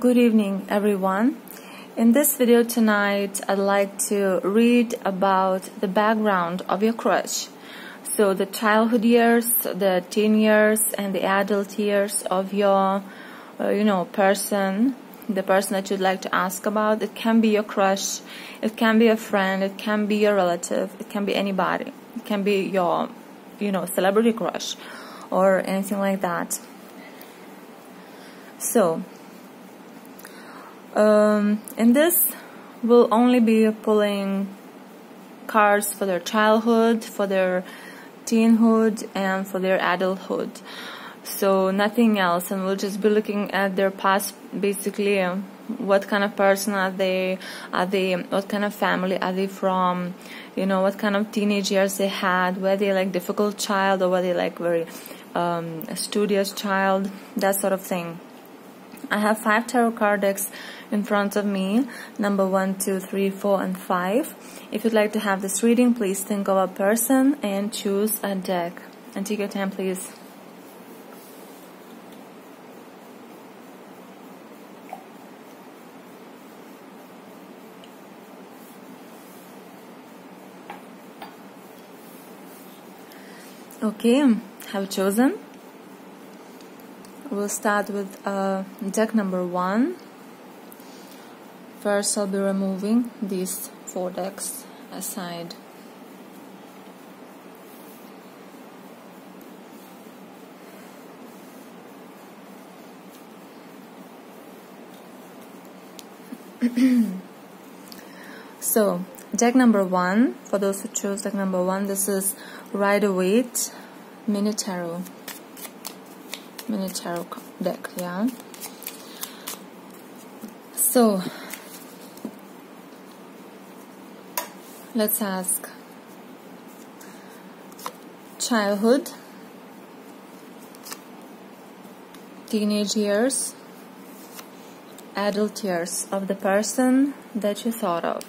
Good evening, everyone. In this video tonight, I'd like to read about the background of your crush. So, the childhood years, the teen years, and the adult years of your, uh, you know, person, the person that you'd like to ask about. It can be your crush, it can be a friend, it can be your relative, it can be anybody. It can be your, you know, celebrity crush or anything like that. So, um, in this, we'll only be pulling cards for their childhood, for their teenhood, and for their adulthood. So nothing else, and we'll just be looking at their past, basically. Uh, what kind of person are they? Are they? What kind of family are they from? You know, what kind of teenage years they had? Were they like difficult child, or were they like very um, studious child? That sort of thing. I have five tarot card decks in front of me number one, two, three, four, and 5. If you'd like to have this reading, please think of a person and choose a deck. And take your time, please. Okay, have chosen. We'll start with uh, deck number one. First, I'll be removing these four decks aside. so, deck number one, for those who chose deck number one, this is Rider Waite Mini Tarot. Mini Tarot deck, yeah. So, let's ask childhood, teenage years, adult years of the person that you thought of.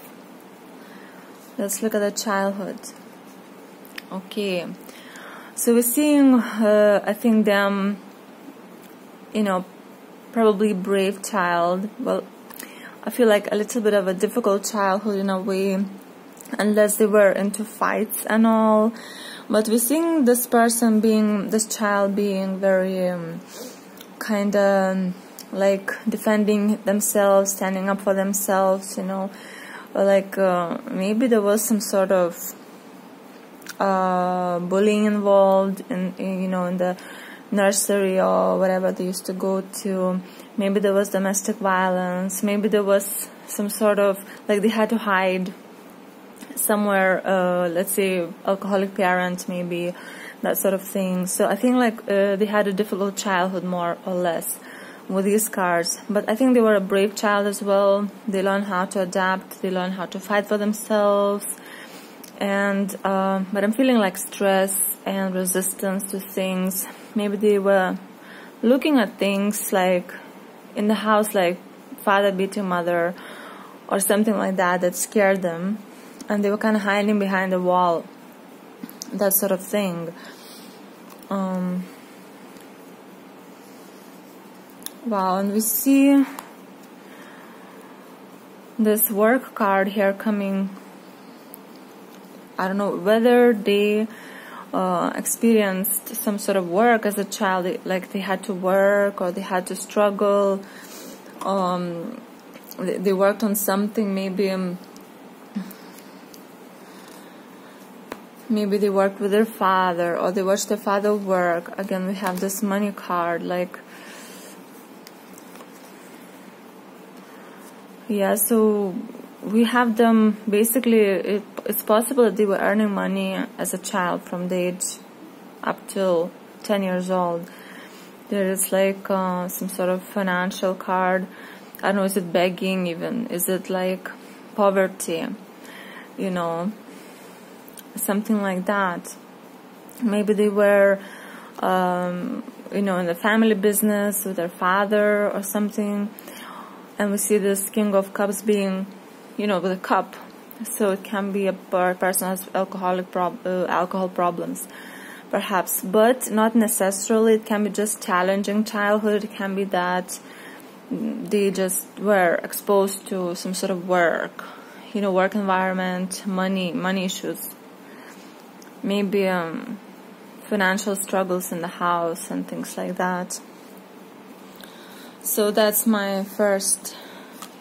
Let's look at the childhood. Okay, so we're seeing, uh, I think, them, you know, probably brave child. Well, I feel like a little bit of a difficult childhood in a way unless they were into fights and all. But we're seeing this person being, this child being very um, kind of like defending themselves, standing up for themselves, you know. Like uh, maybe there was some sort of uh, bullying involved in, in, you know, in the nursery or whatever they used to go to. Maybe there was domestic violence. Maybe there was some sort of like they had to hide somewhere, uh, let's say alcoholic parents, maybe that sort of thing. So I think like uh, they had a difficult childhood, more or less, with these cards. But I think they were a brave child as well. They learned how to adapt. They learned how to fight for themselves. And uh, but I'm feeling like stress and resistance to things. Maybe they were looking at things like in the house, like father beating mother, or something like that that scared them and they were kind of hiding behind the wall, that sort of thing. Um, wow, and we see this work card here coming. I don't know whether they uh, experienced some sort of work as a child, like they had to work or they had to struggle. Um, they, worked on something, maybe. Um, maybe they worked with their father or they watched their father work. Again we have this money card like yeah so we have them basically it, it's possible that they were earning money as a child from the age up till 10 years old. There is like uh, some sort of financial card. I don't know is it begging even? Is it like poverty? You know something like that. Maybe they were, um, you know, in the family business with their father or something, and we see this King of Cups being, you know, with a cup. So it can be a person has alcoholic prob- uh, alcohol problems, perhaps, but not necessarily. It can be just challenging childhood. It can be that they just were exposed to some sort of work, you know, work environment, money, money issues, maybe um, financial struggles in the house and things like that. So that's my first,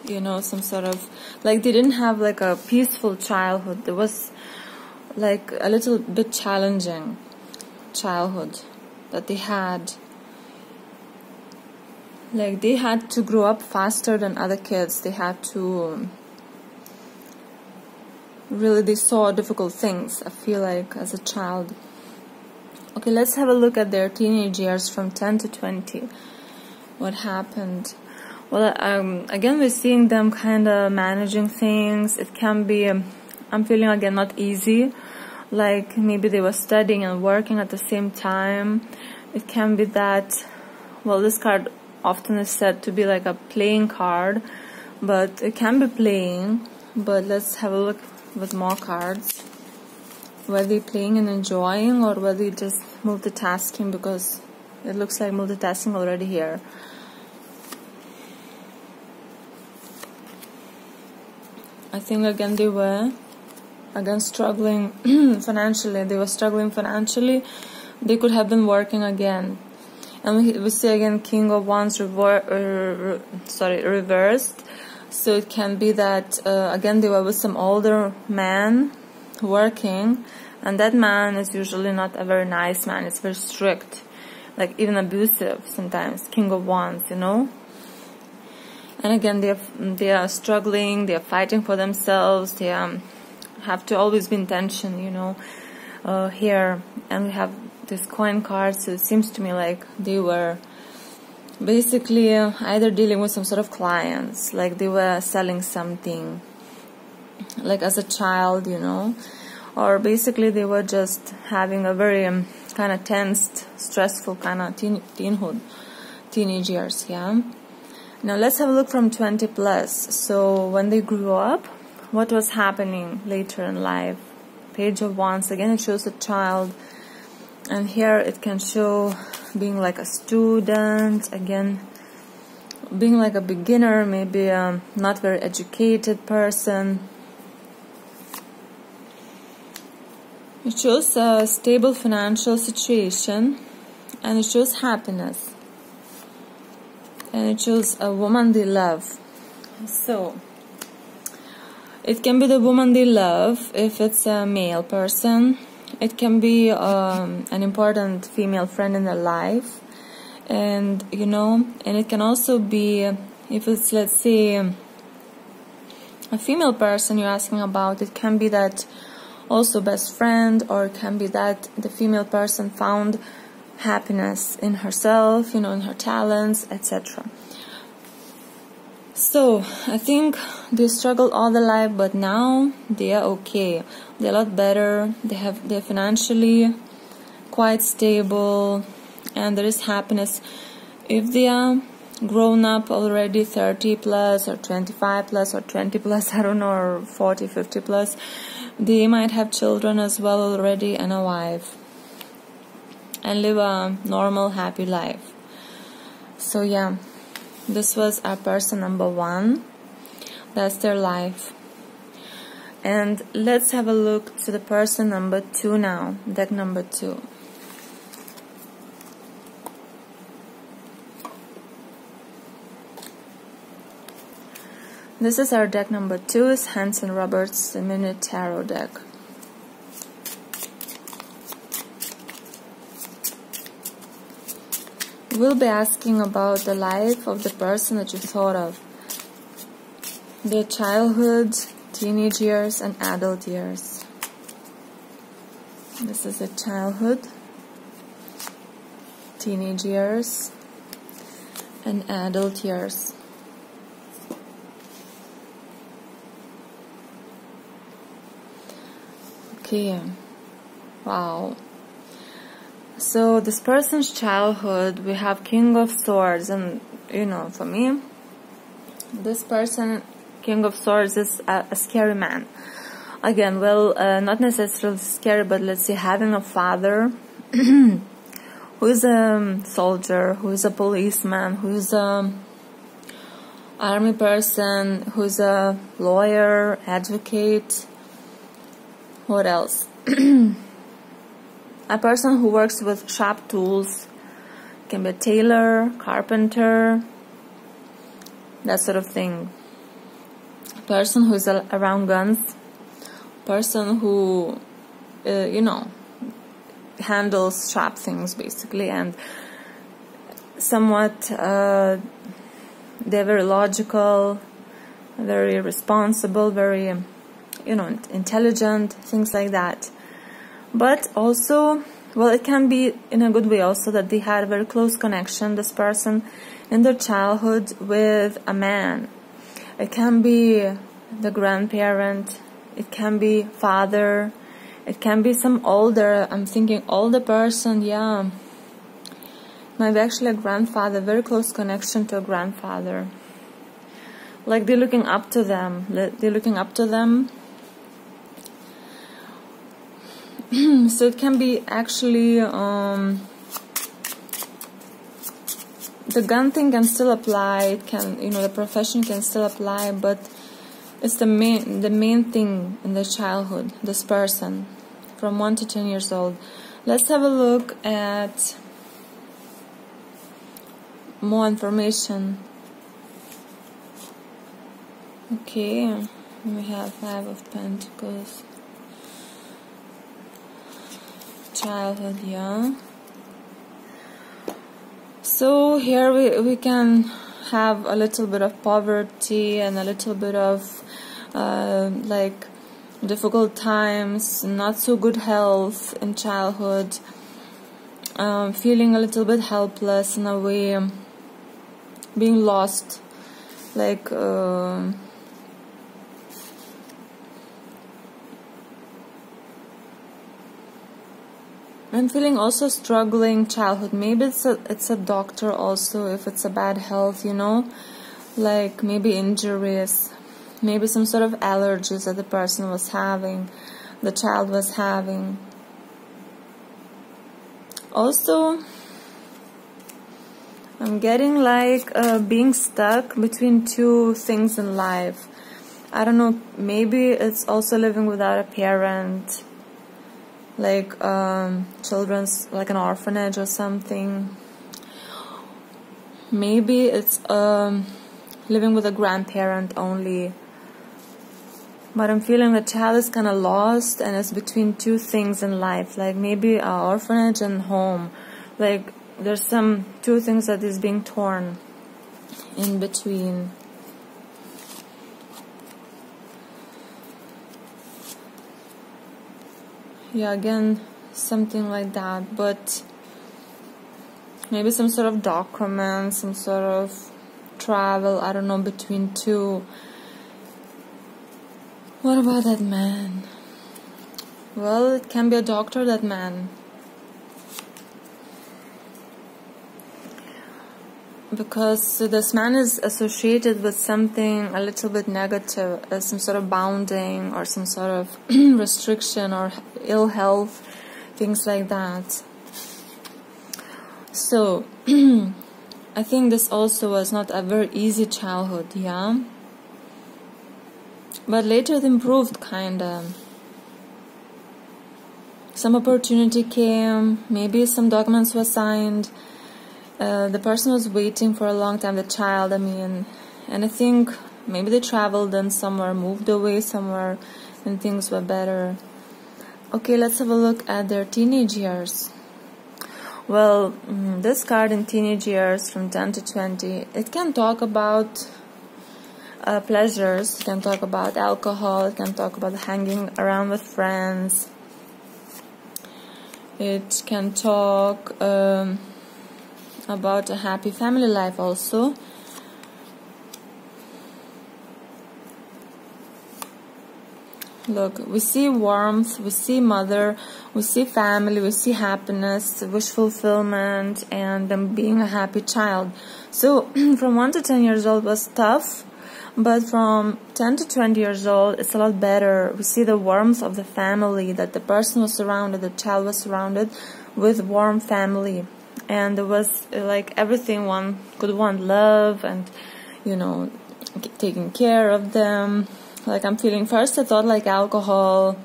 you know, some sort of like they didn't have like a peaceful childhood. There was like a little bit challenging childhood that they had like they had to grow up faster than other kids they had to um, really they saw difficult things i feel like as a child. Okay let's have a look at their teenage years from 10 to 20 what happened? Well um, again we're seeing them kind of managing things. It can be um, i'm feeling again not easy. Like maybe they were studying and working at the same time. It can be that well this card often is said to be like a playing card but it can be playing. But let's have a look with more cards. Whether they playing and enjoying or whether they just multitasking because it looks like multitasking already here. I think again they were again struggling financially. They were struggling financially. They could have been working again. And we, see again king of wands uh, sorry reversed so it can be that uh, again they were with some older man working and that man is usually not a very nice man. It's very strict like even abusive sometimes king of wands you know? And again they are, they are struggling they are fighting for themselves they um, have to always be in tension you know? Uh, here and we have this coin card so it seems to me like they were basically uh, either dealing with some sort of clients like they were selling something like as a child you know or basically they were just having a very um, kind of tense stressful kind of teen- teenhood teenage years yeah? Now let's have a look from 20 plus. So when they grew up what was happening later in life? Page of wands again it shows a child and here it can show being like a student again being like a beginner maybe a not very educated person. It shows a stable financial situation and it shows happiness. And it shows a woman they love. So it can be the woman they love if it's a male person it can be um, an important female friend in their life and you know and it can also be if it's let's say a female person you're asking about it can be that also best friend or it can be that the female person found happiness in herself you know in her talents etc so I think they struggled all their life, but now they are okay. They're a lot better. They have they're financially quite stable, and there is happiness. If they are grown up already 30 plus or 25 plus or 20 plus, I don't know, or 40, 50 plus, they might have children as well already and a wife and live a normal, happy life. So, yeah this was our person number one that's their life and let's have a look to the person number two now deck number two This is our deck number two, is Hanson Roberts the Minute Tarot deck. We'll be asking about the life of the person that you thought of, their childhood, teenage years, and adult years. This is a childhood, teenage years, and adult years. Okay, wow. So this person's childhood, we have King of Swords, and you know, for me, this person, King of Swords, is a, a scary man. Again, well, uh, not necessarily scary, but let's say having a father who is a soldier, who is a policeman, who is a army person who's a lawyer, advocate. What else? a person who works with sharp tools can be a tailor, carpenter, that sort of thing. Person who's around guns, person who, uh, you know, handles sharp things basically, and somewhat uh, they're very logical, very responsible, very, you know, intelligent, things like that. But also, well, it can be in a good way also that they had a very close connection, this person, in their childhood with a man. It can be the grandparent, it can be father, it can be some older, I'm thinking older person, yeah, maybe actually a grandfather, very close connection to a grandfather. Like they're looking up to them, they're looking up to them. so it can be actually um, the gun thing can still apply. It can, you know, the profession can still apply, but it's the main the main thing in the childhood. This person, from one to ten years old. Let's have a look at more information okay we have five of pentacles childhood yeah so here we, we can have a little bit of poverty and a little bit of uh, like difficult times not so good health in childhood um, feeling a little bit helpless in a way being lost like uh, I'm feeling also struggling childhood. Maybe it's a it's a doctor also if it's a bad health, you know, like maybe injuries, maybe some sort of allergies that the person was having, the child was having. Also, I'm getting like uh, being stuck between two things in life. I don't know, maybe it's also living without a parent, like um, children's, like an orphanage or something. Maybe it's um, living with a grandparent only. But I'm feeling the child is kind of lost and it's between two things in life, like maybe an orphanage and home. Like there's some two things that is being torn in between yeah again something like that but maybe some sort of document some sort of travel i don't know between two. What about that man? Well it can be a doctor that man because this man is associated with something a little bit negative, uh, some sort of bounding or some sort of restriction or ill health, things like that. So, I think this also was not a very easy childhood, yeah? But later it improved, kinda. Some opportunity came, maybe some documents were signed uh, the person was waiting for a long time, the child, I mean, and I think maybe they traveled and somewhere, moved away somewhere, and things were better. Okay, let's have a look at their teenage years. Well, mm, this card in teenage years from 10 to 20, it can talk about uh, pleasures, it can talk about alcohol, it can talk about hanging around with friends, it can talk. Um, about a happy family life also. Look we see warmth we see mother we see family we see happiness wish fulfillment and them being a happy child. So from 1 to 10 years old was tough but from 10 to 20 years old it's a lot better. We see the warmth of the family that the person was surrounded the child was surrounded with warm family and there was uh, like everything one could want love and you know taking care of them. Like I'm feeling first, I thought like alcohol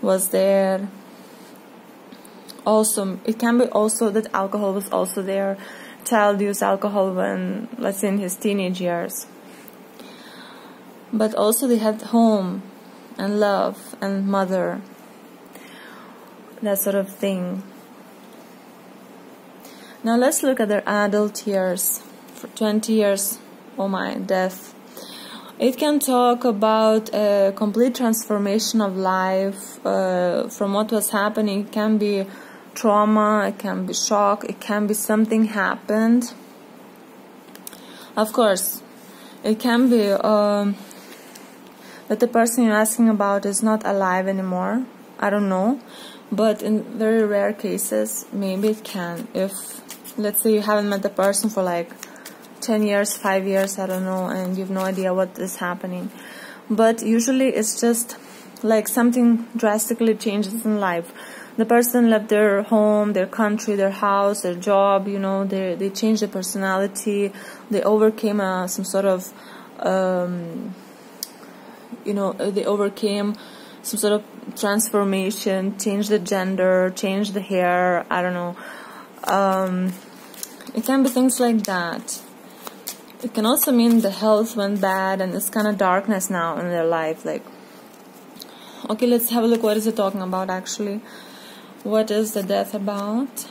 was there. Also, it can be also that alcohol was also there. Child used alcohol when, let's say, in his teenage years. But also they had home and love and mother. That sort of thing. Now let's look at their adult years. For 20 years, oh my, death. It can talk about a complete transformation of life uh, from what was happening. It can be trauma, it can be shock, it can be something happened. Of course, it can be um, that the person you're asking about is not alive anymore. I don't know. But in very rare cases, maybe it can. If, let's say, you haven't met the person for like 10 years, 5 years, I don't know, and you have no idea what is happening. But usually it's just like something drastically changes in life. The person left their home, their country, their house, their job, you know, they, they changed their personality, they overcame uh, some sort of, um, you know, they overcame some sort of transformation, change the gender, change the hair, I don't know. Um, it can be things like that. It can also mean the health went bad and it's kind of darkness now in their life. Like, okay, let's have a look. What is it talking about actually? What is the death about?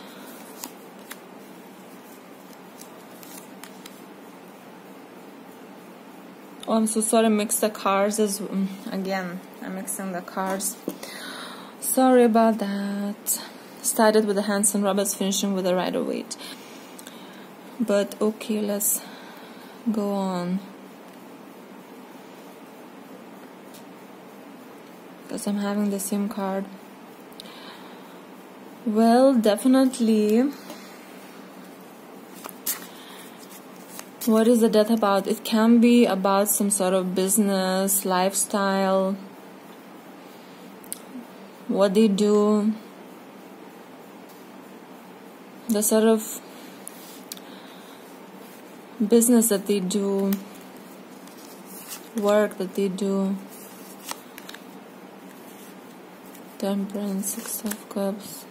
Oh, I'm so sorry. Mix the cards as mm, again. I'm mixing the cards. Sorry about that. Started with the Hanson Roberts, finishing with the Rider Waite. But okay, let's go on. Because I'm having the same card. Well, definitely What is the death about? It can be about some sort of business, lifestyle, what they do, the sort of business that they do, work that they do. Temperance, Six of Cups.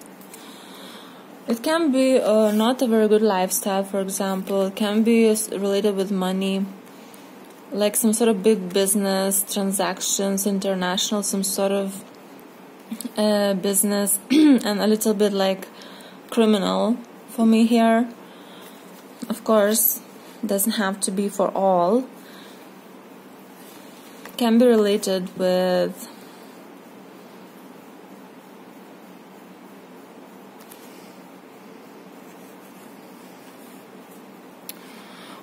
It can be uh, not a very good lifestyle, for example. It can be related with money, like some sort of big business transactions, international, some sort of uh, business, and a little bit like criminal for me here. Of course, doesn't have to be for all. Can be related with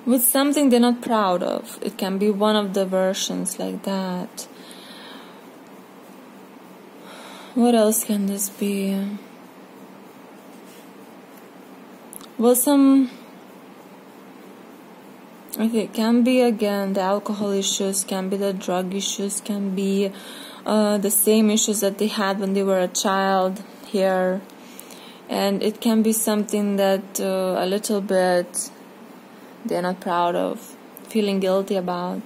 with something they're not proud of. It can be one of the versions like that. What else can this be? Well, some. Okay, can be again the alcohol issues, can be the drug issues, can be uh, the same issues that they had when they were a child here. And it can be something that uh, a little bit they're not proud of, feeling guilty about.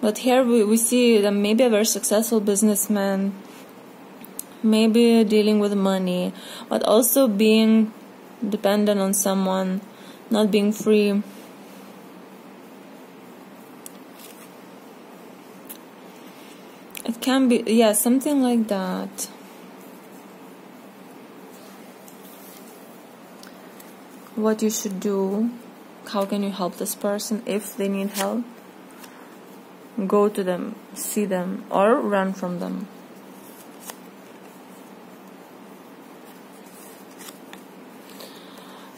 But here we, we see that maybe a very successful businessman, maybe dealing with money, but also being dependent on someone, not being free. It can be, yeah, something like that. What you should do how can you help this person if they need help go to them see them or run from them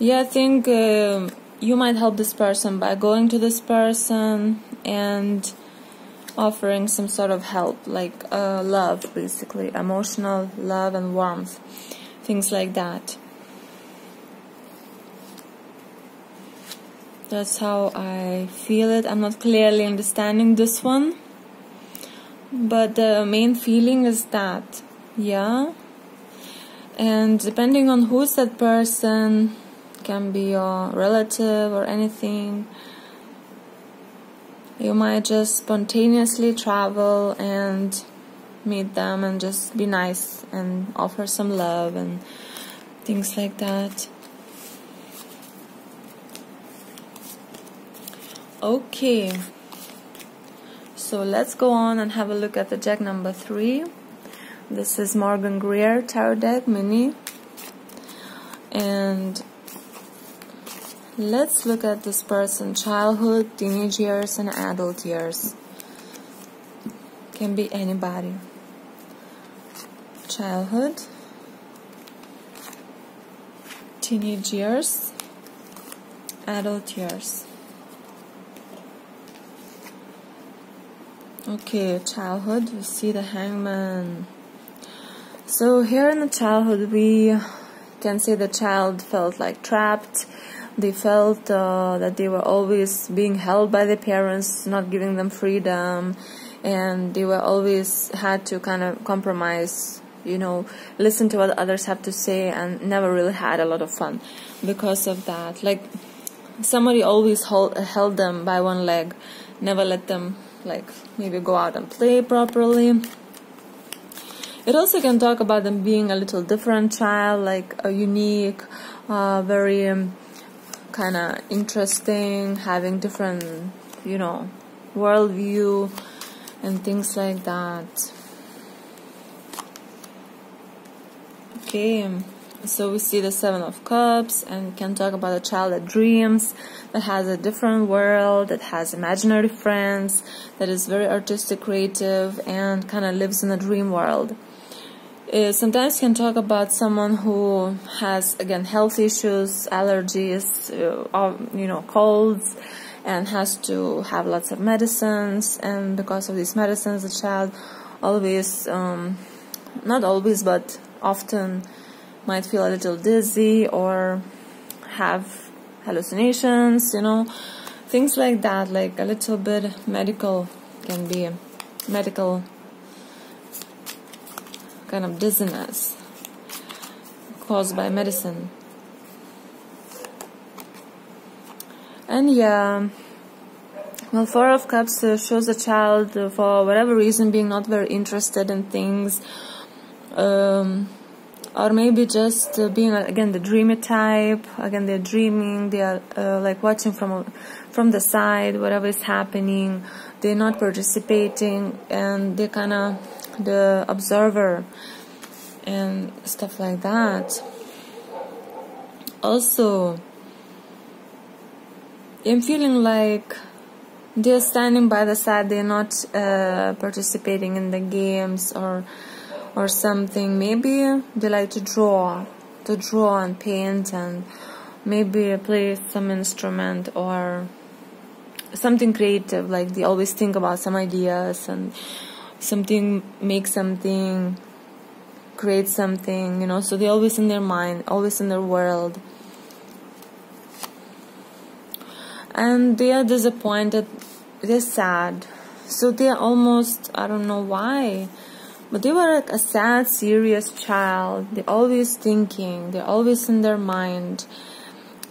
yeah i think uh, you might help this person by going to this person and offering some sort of help like uh, love basically emotional love and warmth things like that That's how I feel it. I'm not clearly understanding this one. But the main feeling is that, yeah. And depending on who's that person, can be your relative or anything. you might just spontaneously travel and meet them and just be nice and offer some love and things like that. Okay, so let's go on and have a look at the deck number three. This is Morgan Greer Tarot deck mini, and let's look at this person childhood, teenage years, and adult years. Can be anybody. Childhood, teenage years, adult years. Okay, childhood, we see the hangman. So, here in the childhood, we can say the child felt like trapped. They felt uh, that they were always being held by their parents, not giving them freedom, and they were always had to kind of compromise, you know, listen to what others have to say, and never really had a lot of fun because of that. Like, somebody always hold, held them by one leg, never let them like maybe go out and play properly. It also can talk about them being a little different child, like a unique, uh, very um, kind of interesting, having different, you know, worldview and things like that. Okay. So we see the Seven of Cups and can talk about a child that dreams, that has a different world, that has imaginary friends, that is very artistic, creative, and kind of lives in a dream world. Uh, sometimes can talk about someone who has again health issues, allergies, uh, you know, colds, and has to have lots of medicines. And because of these medicines, the child always, um, not always, but often might feel a little dizzy or have hallucinations, you know, things like that, like a little bit medical can be medical kind of dizziness caused by medicine. And yeah, well, Four of Cups uh, shows a child, uh, for whatever reason, being not very interested in things. Um, or maybe just uh, being uh, again the dreamy type again they're dreaming they are uh, like watching from from the side whatever is happening they're not participating and they're kind of the observer and stuff like that also i'm feeling like they're standing by the side they're not uh, participating in the games or or something. Maybe they like to draw, to draw and paint and maybe play some instrument or something creative. Like they always think about some ideas and something, make something, create something, you know. So they're always in their mind, always in their world. And they are disappointed, they're sad. So they're almost, I don't know why but they were like a sad, serious child. They're always thinking, they're always in their mind.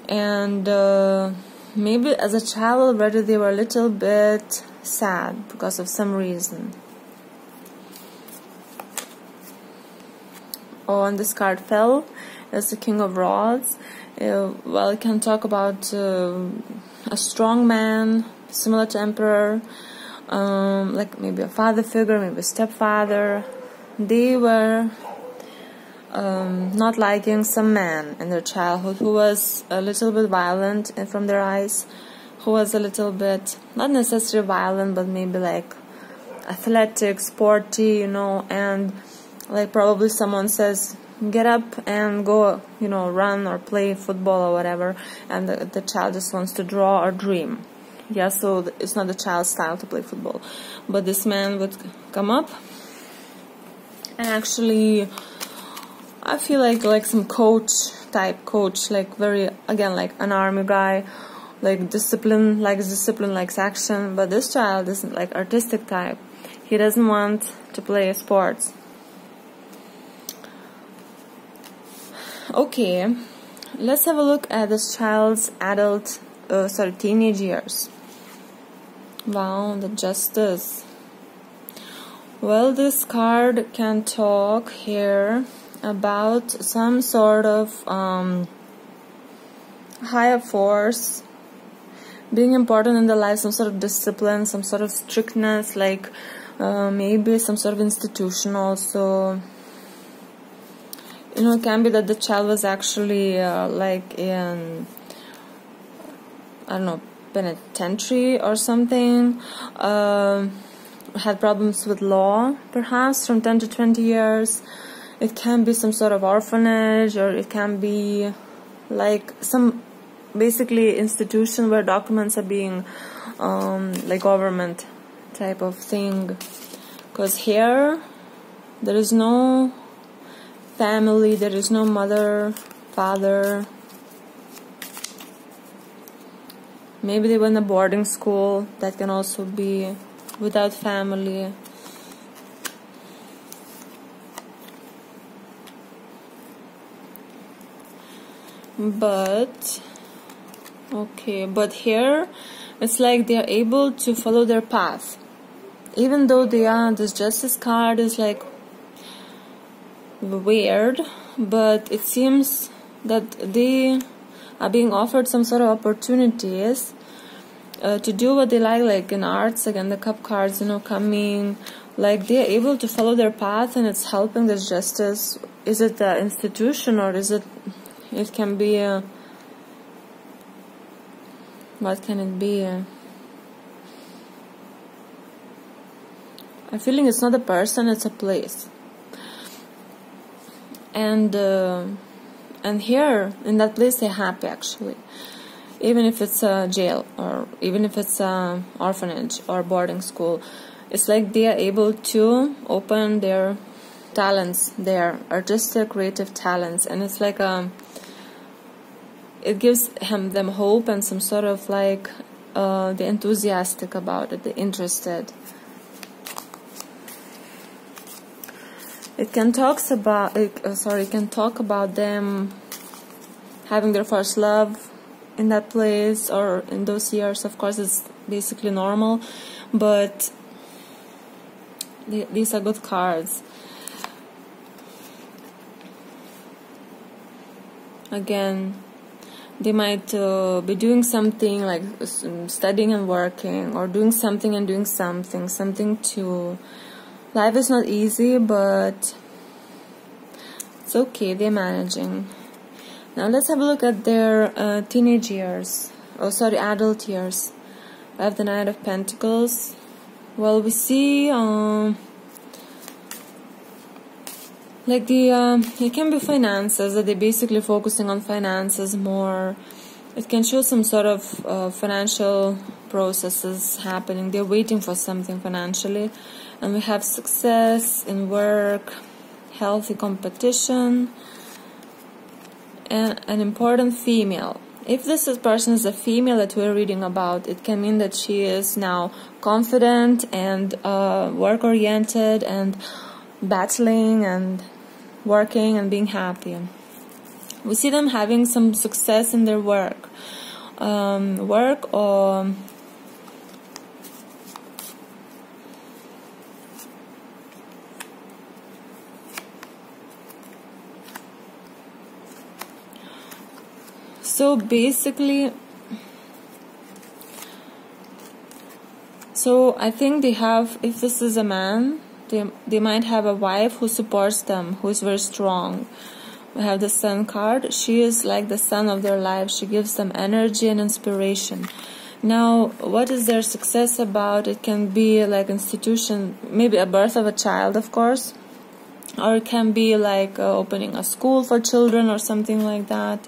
And uh, maybe as a child already they were a little bit sad because of some reason. And this card fell as the King of Rods. Uh, well, it can talk about uh, a strong man, similar to Emperor um, like maybe a father figure, maybe a stepfather. They were um, not liking some man in their childhood who was a little bit violent from their eyes, who was a little bit not necessarily violent, but maybe like athletic, sporty, you know, and like probably someone says get up and go you know run or play football or whatever and the, the child just wants to draw or dream. Yeah so it's not the child's style to play football. But this man would come up and actually i feel like like some coach type coach like very again like an army guy like discipline likes discipline likes action. But this child isn't like artistic type. He doesn't want to play sports okay let's have a look at this child's adult uh, sorry teenage years. Wow the justice. Well this card can talk here about some sort of um, higher force being important in the life some sort of discipline some sort of strictness like uh, maybe some sort of institution also you know it can be that the child was actually uh, like in i don't know penitentiary or something uh, had problems with law perhaps from 10 to 20 years. It can be some sort of orphanage or it can be like some basically institution where documents are being um, like government type of thing. Because here there is no family there is no mother father. Maybe they went to boarding school that can also be without family. But okay but here it's like they are able to follow their path. Even though they are this justice card is like weird but it seems that they are being offered some sort of opportunities uh, to do what they like like in arts again the cup cards you know coming like they're able to follow their path and it's helping this justice is it the institution or is it it can be a what can it be? I'm feeling it's not a person, it's a place. And uh, and here in that place they're happy actually, even if it's a jail or even if it's a orphanage or boarding school. It's like they are able to open their talents, their artistic, creative talents, and it's like a it gives him them hope and some sort of like uh, the enthusiastic about it, the interested. It can talks about uh, sorry, it can talk about them having their first love in that place or in those years. Of course, it's basically normal, but these are good cards. Again, they might uh, be doing something like studying and working or doing something and doing something something to life is not easy but it's okay they're managing. Now let's have a look at their uh, teenage years. Oh sorry adult years. I have the knight of pentacles. Well we see um, like the uh, it can be finances that they're basically focusing on finances more it can show some sort of uh, financial processes happening. They're waiting for something financially. And we have success in work healthy competition and an important female. If this person is a female that we're reading about, it can mean that she is now confident and uh, work oriented and battling and working and being happy. We see them having some success in their work. Um, work or so basically so i think they have if this is a man they, they might have a wife who supports them, who is very strong. We have the sun card. She is like the sun of their life. She gives them energy and inspiration. Now, what is their success about? It can be like institution, maybe a birth of a child, of course, or it can be like uh, opening a school for children or something like that.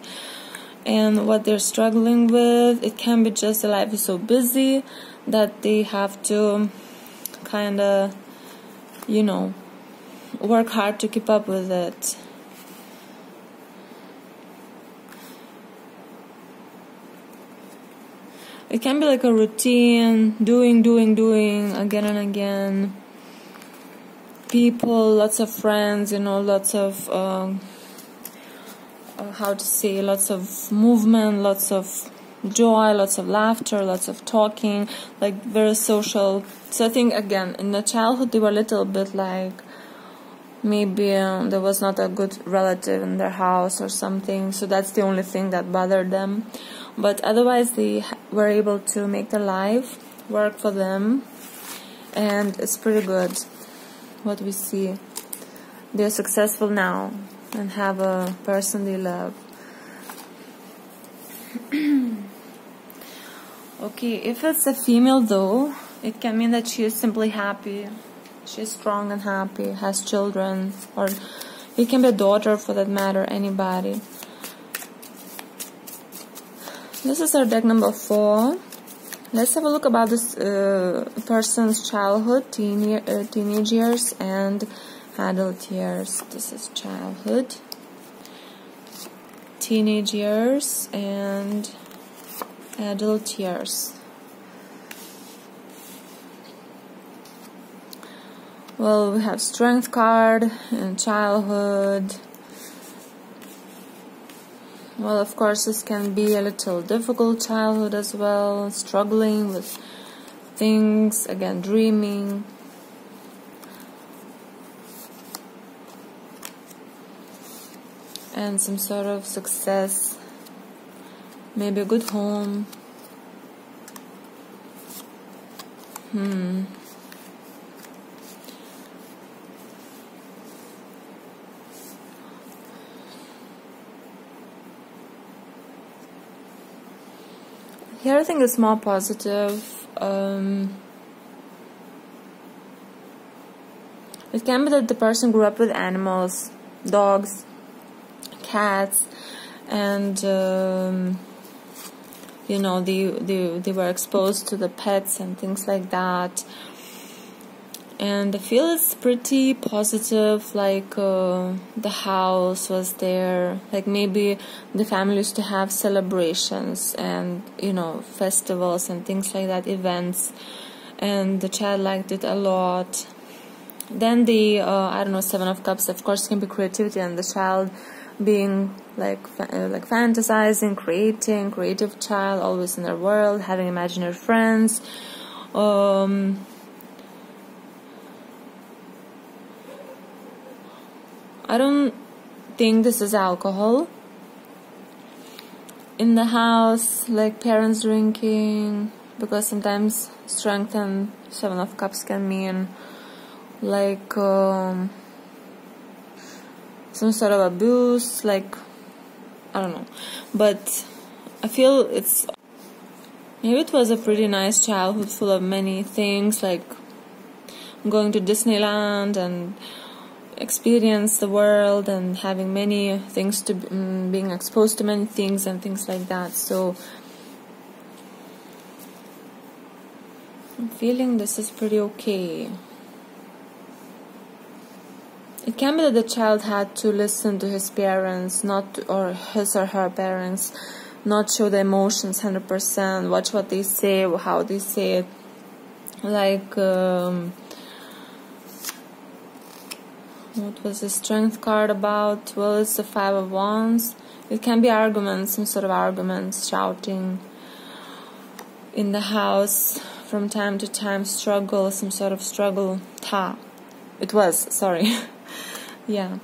And what they're struggling with, it can be just life is so busy that they have to kind of you know, work hard to keep up with it. It can be like a routine, doing, doing, doing again and again. People, lots of friends, you know, lots of, uh, uh, how to say, lots of movement, lots of joy, lots of laughter, lots of talking, like very social. So I think again in the childhood they were a little bit like maybe um, there was not a good relative in their house or something. So that's the only thing that bothered them. But otherwise they were able to make their life work for them, and it's pretty good what we see. They're successful now and have a person they love. okay, if it's a female though, it can mean that she is simply happy. She's strong and happy, has children, or it can be a daughter for that matter, anybody. This is our deck number four. Let's have a look about this uh, person's childhood, teen, uh, teenage years, and adult years. This is childhood, teenage years, and adult years. Well, we have strength card and childhood. Well, of course, this can be a little difficult childhood as well, struggling with things, again, dreaming. And some sort of success, maybe a good home. Hmm. Here I think it's more positive. Um, it can be that the person grew up with animals, dogs, cats, and um, you know they, they they were exposed to the pets and things like that and I feel it's pretty positive. Like uh, the house was there, like maybe the family used to have celebrations and you know festivals and things like that, events, and the child liked it a lot. Then the uh, I don't know Seven of Cups, of course, can be creativity and the child being like uh, like fantasizing, creating, creative child, always in their world, having imaginary friends. Um, I don't think this is alcohol. In the house, like parents drinking, because sometimes strength and seven of cups can mean like um, some sort of abuse, like I don't know. But I feel it's maybe it was a pretty nice childhood full of many things like going to Disneyland and experience the world and having many things to um, being exposed to many things and things like that. So I'm feeling this is pretty okay. It can be that the child had to listen to his parents not or his or her parents not show the emotions 100% watch what they say how they say it. Like um, what was the strength card about? Well, it's the Five of Wands. It can be arguments, some sort of arguments, shouting in the house from time to time, struggle, some sort of struggle. Ta. It was, sorry. yeah.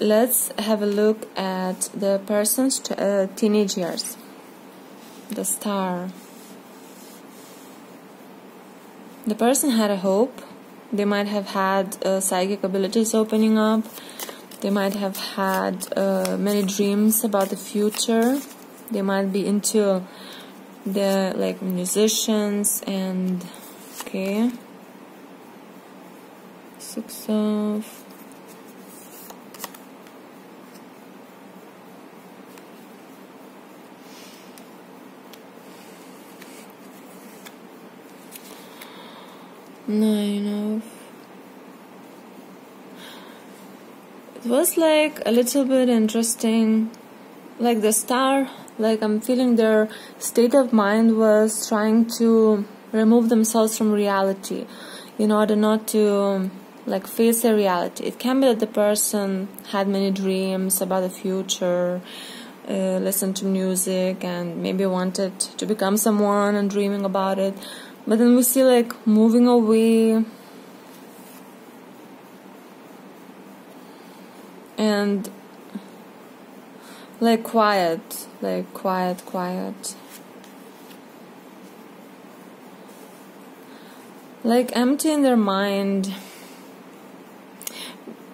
Let's have a look at the person's uh, teenage years. The star. The person had a hope they might have had uh, psychic abilities opening up. They might have had uh, many dreams about the future. They might be into the like musicians and okay. Six of nine of it was like a little bit interesting. Like the star like i'm feeling their state of mind was trying to remove themselves from reality in order not to like face a reality. It can be that the person had many dreams about the future uh, listen to music and maybe wanted to become someone and dreaming about it but then we see like moving away. And like quiet. Like quiet quiet. Like empty in their mind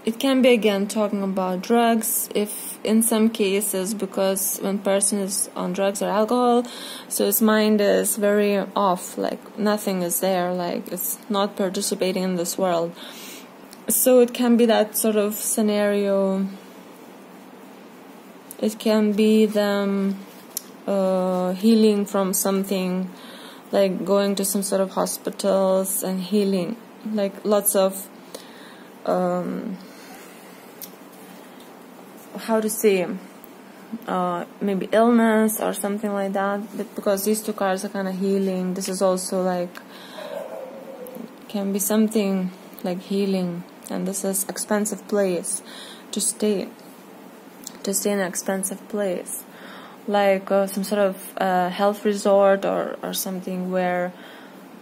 it can be again talking about drugs if in some cases because when person is on drugs or alcohol so his mind is very off like nothing is there like it's not participating in this world. So it can be that sort of scenario. It can be them uh, healing from something like going to some sort of hospitals and healing like lots of um, how to say uh, maybe illness or something like that but because these two cards are kind of healing this is also like can be something like healing and this is expensive place to stay to stay in an expensive place. Like uh, some sort of uh, health resort or, or something where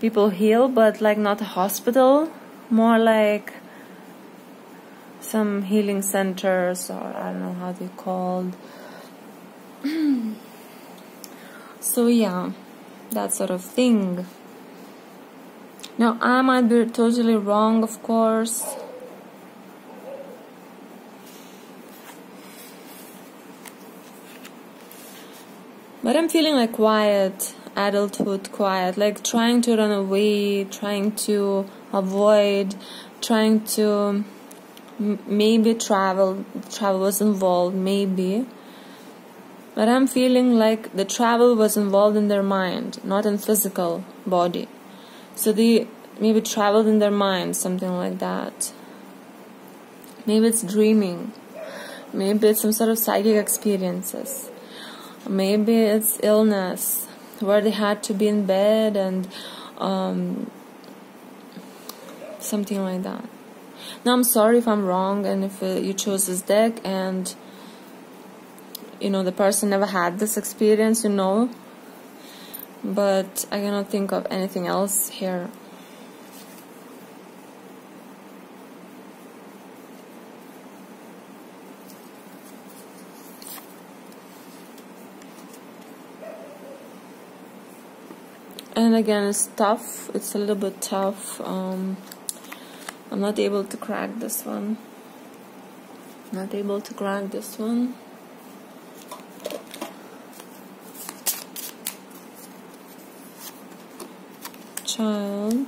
people heal but like not a hospital more like some healing centers or I don't know how they're called. so yeah, that sort of thing. Now I might be totally wrong, of course. But I'm feeling like quiet, adulthood quiet, like trying to run away, trying to avoid, trying to maybe travel travel was involved maybe. But i'm feeling like the travel was involved in their mind not in physical body. So they maybe traveled in their mind something like that. Maybe it's dreaming. Maybe it's some sort of psychic experiences. Maybe it's illness where they had to be in bed and um, something like that now I'm sorry if I'm wrong and if uh, you chose this deck and you know the person never had this experience, you know. But I cannot think of anything else here. and again it's tough it's a little bit tough um, I'm not able to crack this one. Not able to crack this one. Child.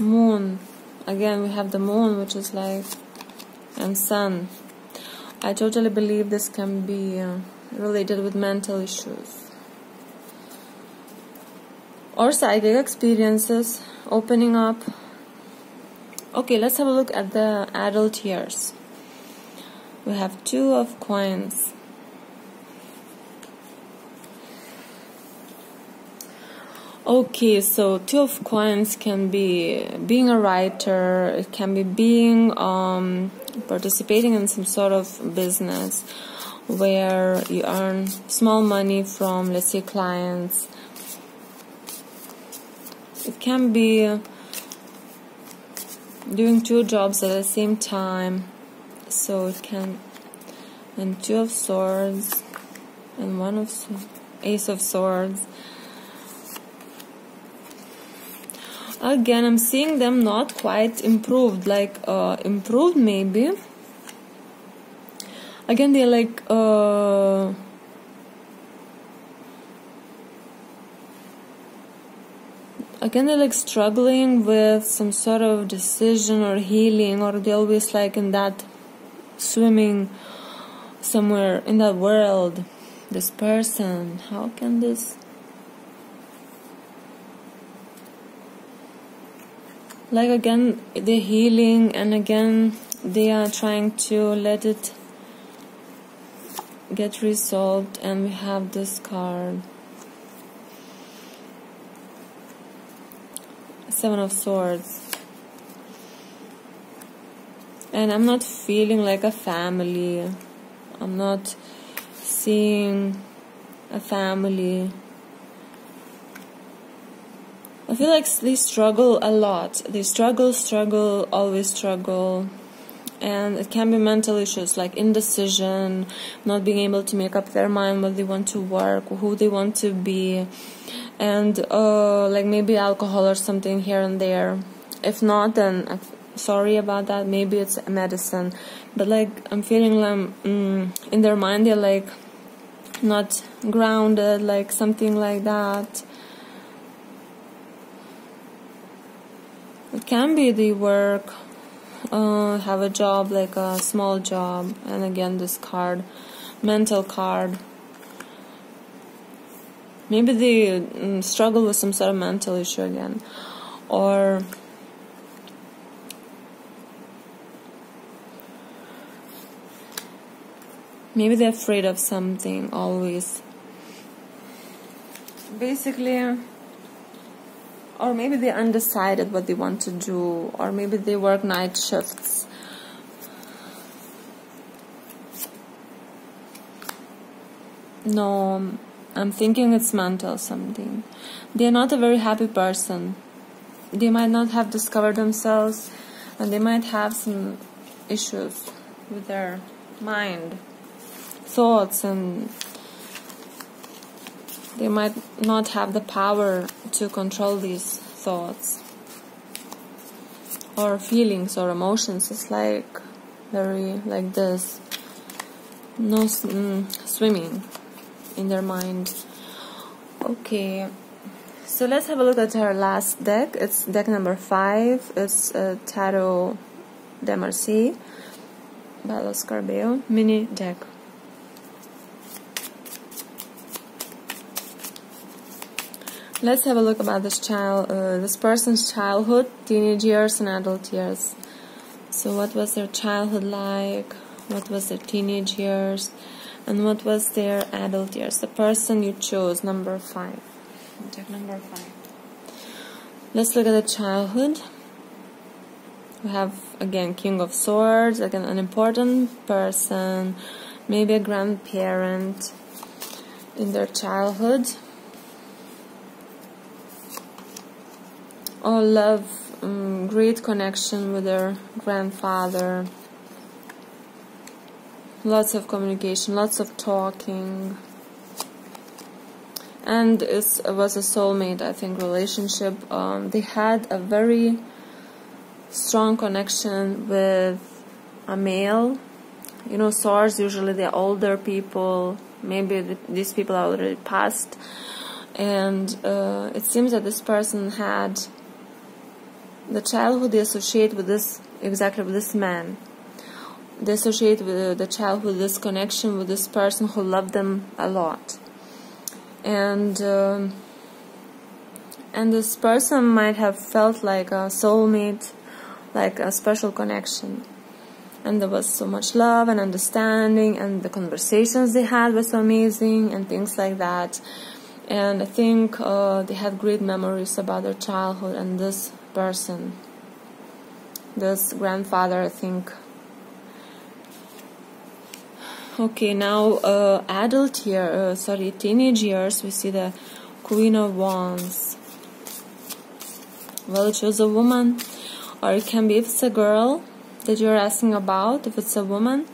Moon. Again we have the moon which is like and sun. I totally believe this can be uh, related with mental issues. Or psychic experiences opening up Okay, let's have a look at the adult years. We have two of coins. Okay, so two of coins can be being a writer, it can be being um, participating in some sort of business where you earn small money from, let's say, clients. It can be doing two jobs at the same time. So it can and two of swords and one of ace of swords. Again i'm seeing them not quite improved like uh improved maybe. Again they're like uh again they're like struggling with some sort of decision or healing or they're always like in that swimming somewhere in that world. This person how can this like again the healing and again they are trying to let it get resolved and we have this card Seven of Swords. And I'm not feeling like a family. I'm not seeing a family. I feel like they struggle a lot. They struggle, struggle, always struggle. And it can be mental issues like indecision, not being able to make up their mind what they want to work, who they want to be, and uh, like maybe alcohol or something here and there. If not, then I'm sorry about that. Maybe it's a medicine, but like I'm feeling like mm, in their mind they're like not grounded, like something like that. It can be the work, uh, have a job, like a small job, and again, this card, mental card. Maybe they mm, struggle with some sort of mental issue again, or maybe they're afraid of something always. Basically, or maybe they're undecided what they want to do, or maybe they work night shifts. No, I'm thinking it's mental something. They're not a very happy person. They might not have discovered themselves, and they might have some issues with their mind, thoughts, and they might not have the power to control these thoughts or feelings or emotions. It's like very like this, no mm, swimming in their mind. Okay, so let's have a look at our last deck. It's deck number five. It's a Tarot de Marseille by Lo Scarabeo mini deck. Let's have a look about this child, uh, this person's childhood, teenage years, and adult years. So, what was their childhood like? What was their teenage years? And what was their adult years? The person you chose, number five. Check number five. Let's look at the childhood. We have again King of Swords, again an important person, maybe a grandparent in their childhood Oh, love, um, great connection with their grandfather. Lots of communication, lots of talking. And it was a soulmate, I think, relationship. Um, they had a very strong connection with a male. You know, swords usually they're older people. Maybe the, these people are already passed. And uh, it seems that this person had the childhood they associate with this exactly with this man they associate with the child with this connection with this person who loved them a lot and um, and this person might have felt like a soulmate like a special connection and there was so much love and understanding and the conversations they had were so amazing and things like that and i think uh, they had great memories about their childhood and this person. This grandfather, I think. Okay, now uh, adult year, uh, sorry, teenage years, we see the Queen of Wands. Well, it shows a woman, or it can be if it's a girl that you're asking about, if it's a woman,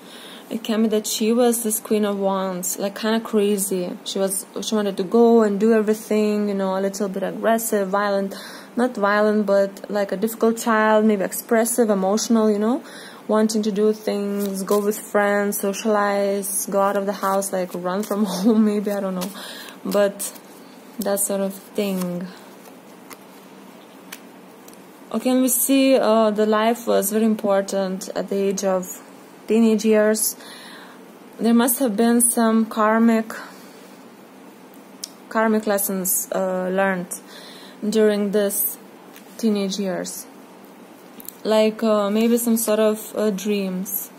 it can be that she was this queen of wands like kind of crazy. She was she wanted to go and do everything you know a little bit aggressive violent not violent but like a difficult child maybe expressive emotional you know wanting to do things go with friends socialize go out of the house like run from home maybe i don't know. But that sort of thing. Okay and we see uh, the life was very important at the age of teenage years, there must have been some karmic karmic lessons uh, learned during this teenage years like uh, maybe some sort of uh, dreams.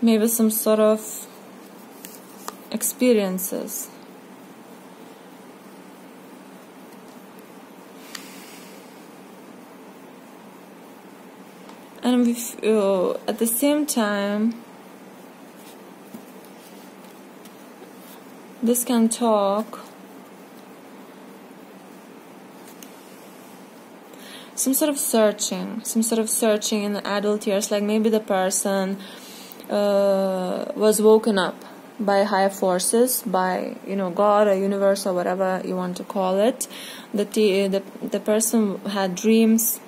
Maybe some sort of experiences. And we feel at the same time this can talk some sort of searching, some sort of searching in the adult years, like maybe the person uh, was woken up by higher forces, by you know God or universe or whatever you want to call it. The the the person had dreams.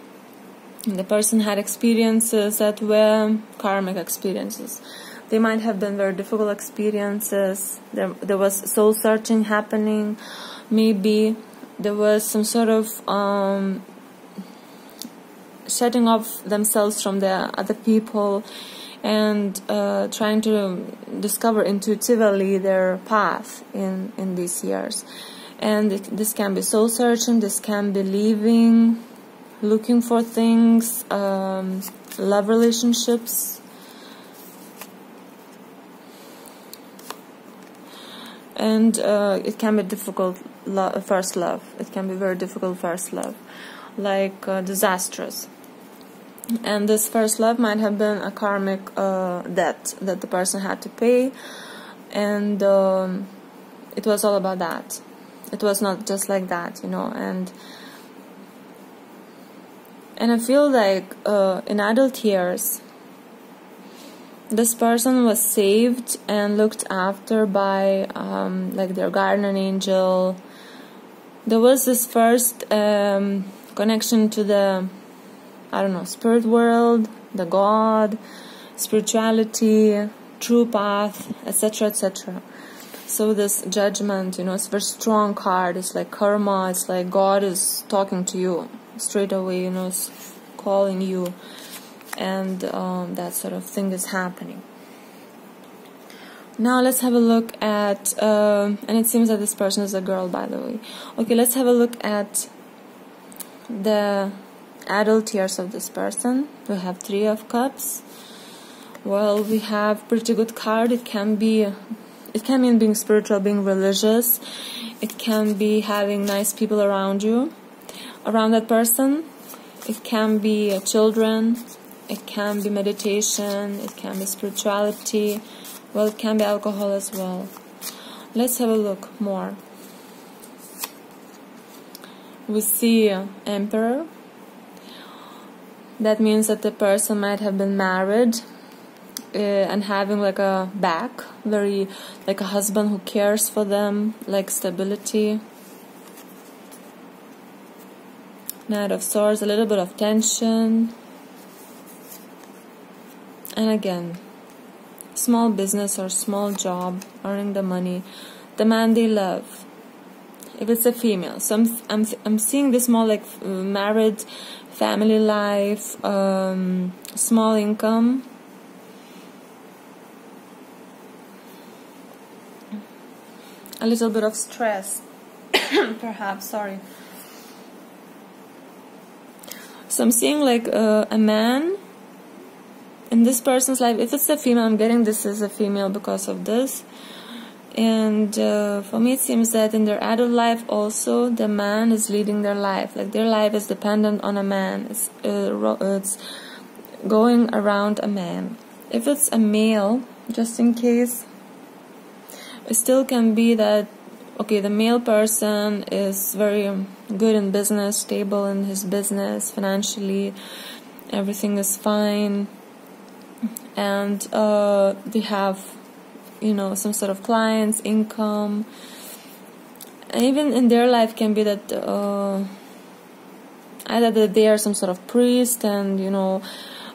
The person had experiences that were karmic experiences. They might have been very difficult experiences. There, there was soul searching happening. Maybe there was some sort of um, shutting off themselves from the other people and uh, trying to discover intuitively their path in, in these years. And it, this can be soul searching, this can be leaving, looking for things, um, love relationships. And uh, it can be difficult lo- first love. It can be very difficult first love, like uh, disastrous and this first love might have been a karmic uh, debt that the person had to pay. And um, it was all about that. It was not just like that you know and and i feel like uh, in adult years this person was saved and looked after by um, like their guardian angel. There was this first um, connection to the I don't know, spirit world, the God, spirituality, true path, etc., etc. So this judgment, you know, it's a very strong card. It's like karma. It's like God is talking to you straight away. You know, it's calling you, and um, that sort of thing is happening. Now let's have a look at, uh, and it seems that this person is a girl, by the way. Okay, let's have a look at the adult years of this person. We have three of cups. Well we have pretty good card. It can be it can mean being spiritual being religious. It can be having nice people around you around that person. It can be children. It can be meditation. It can be spirituality. Well it can be alcohol as well. Let's have a look more. We see emperor that means that the person might have been married uh, and having like a back, very like a husband who cares for them, like stability. Knight of Swords, a little bit of tension. And again, small business or small job, earning the money, the man they love. If it's a female, so I'm I'm, I'm seeing this more like uh, married family life, um, small income. A little bit of stress, perhaps, sorry. So I'm seeing like uh, a man in this person's life. If it's a female, I'm getting this is a female because of this and uh, for me it seems that in their adult life also the man is leading their life. Like their life is dependent on a man. It's, uh, it's going around a man. If it's a male just in case it still can be that okay the male person is very good in business stable in his business financially everything is fine. And uh, they have you know some sort of clients income. Even in their life can be that uh, either that they are some sort of priest and you know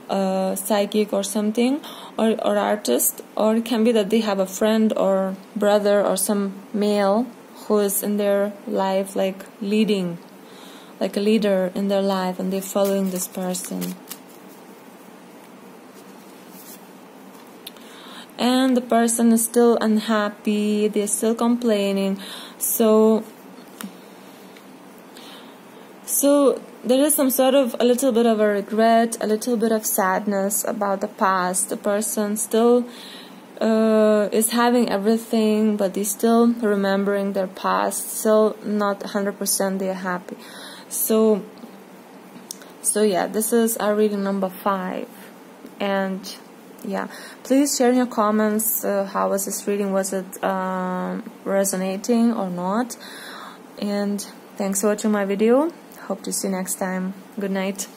uh, psychic or something or, or artist or it can be that they have a friend or brother or some male who is in their life like leading like a leader in their life and they're following this person and the person is still unhappy they're still complaining. So so there is some sort of a little bit of a regret a little bit of sadness about the past. The person still uh, is having everything but they're still remembering their past still not 100% they're happy. So so yeah this is our reading number five. And yeah. Please share in your comments uh, how was this reading? Was it um, resonating or not? And thanks for watching my video. Hope to see you next time. Good night